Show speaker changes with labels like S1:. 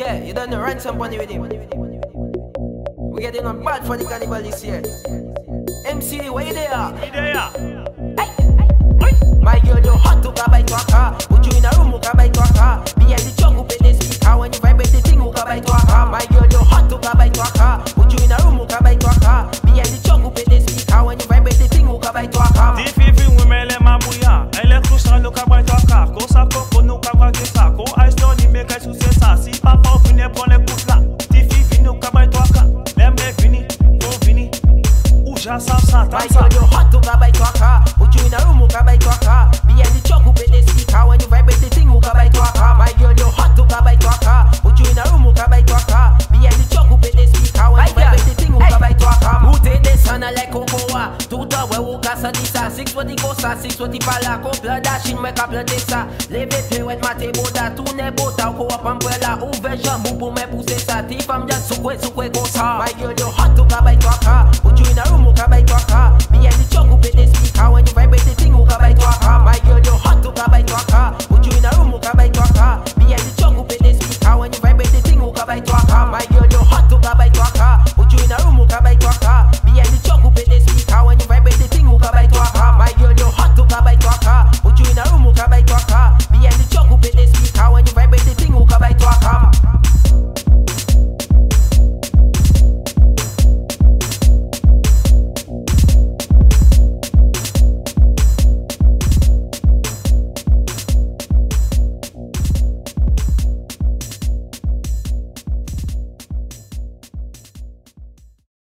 S1: Yeah, you done the ransom money with him. We getting on bad for the carnival this year. MC, where you there?
S2: We there.
S1: My girl, you hot to go by
S2: Ou ja sav sa,
S1: My
S2: tan sa
S1: girl, you hot to go by to a car. Put you in a room, who can buy to a car. Me and the chug who pay the speaker. When you vibrate the thing, who can buy to a car. My girl, you hot to go by to a car. Put you in a room, who can buy to a car. Me and the chug who pay the speaker. When you vibrate the thing, who can buy to a car. Who take the sun like cocoa? Tout a we who ka sa disa. Six for the costa, six for the pala. Ko dashing, make a blood desa. Leave it play with my table da. Tu ne bota, ko up umbrella. Ouve jambu pour me. Tifam, just sukwe sukwe go sa. My girl, you hot to go by to a car. Put you in a room, who can